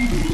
you